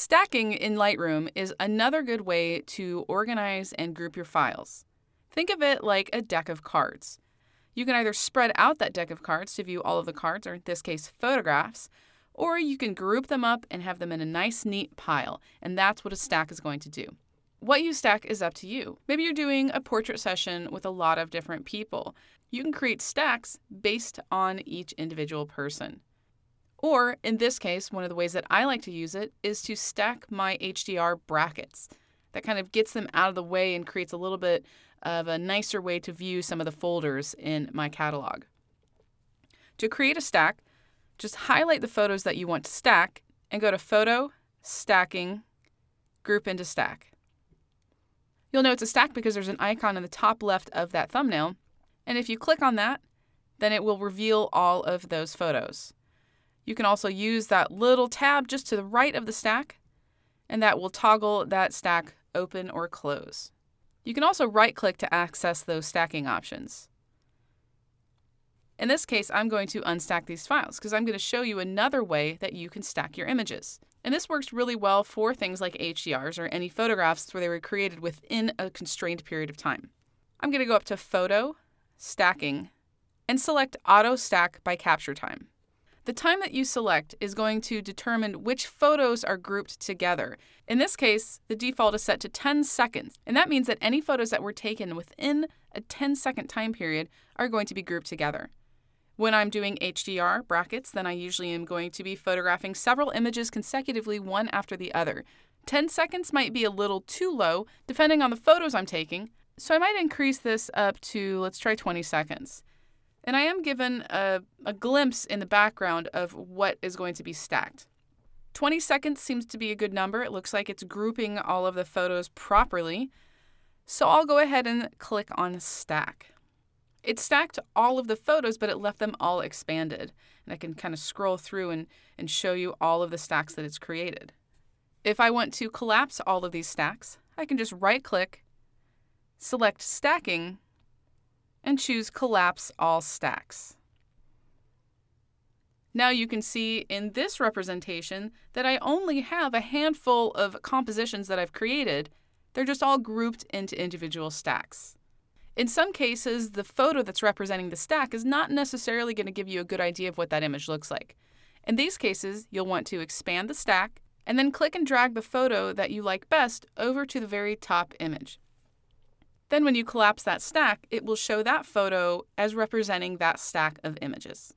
Stacking in Lightroom is another good way to organize and group your files. Think of it like a deck of cards. You can either spread out that deck of cards to view all of the cards, or in this case, photographs, or you can group them up and have them in a nice, neat pile, and that's what a stack is going to do. What you stack is up to you. Maybe you're doing a portrait session with a lot of different people. You can create stacks based on each individual person. Or, in this case, one of the ways that I like to use it is to stack my HDR brackets. That kind of gets them out of the way and creates a little bit of a nicer way to view some of the folders in my catalog. To create a stack, just highlight the photos that you want to stack and go to Photo, Stacking, Group into Stack. You'll know it's a stack because there's an icon in the top left of that thumbnail, and if you click on that, then it will reveal all of those photos. You can also use that little tab just to the right of the stack, and that will toggle that stack open or close. You can also right click to access those stacking options. In this case, I'm going to unstack these files because I'm going to show you another way that you can stack your images. And this works really well for things like HDRs or any photographs where they were created within a constrained period of time. I'm going to go up to Photo, Stacking, and select Auto Stack by Capture Time. The time that you select is going to determine which photos are grouped together. In this case, the default is set to 10 seconds, and that means that any photos that were taken within a 10 second time period are going to be grouped together. When I'm doing HDR brackets, then I usually am going to be photographing several images consecutively, one after the other. 10 seconds might be a little too low, depending on the photos I'm taking, so I might increase this up to, let's try 20 seconds. And I am given a, a glimpse in the background of what is going to be stacked. 20 seconds seems to be a good number. It looks like it's grouping all of the photos properly. So I'll go ahead and click on Stack. It stacked all of the photos, but it left them all expanded. And I can kind of scroll through and, and show you all of the stacks that it's created. If I want to collapse all of these stacks, I can just right click, select Stacking, and choose Collapse All Stacks. Now you can see in this representation that I only have a handful of compositions that I've created. They're just all grouped into individual stacks. In some cases, the photo that's representing the stack is not necessarily going to give you a good idea of what that image looks like. In these cases, you'll want to expand the stack and then click and drag the photo that you like best over to the very top image. Then when you collapse that stack, it will show that photo as representing that stack of images.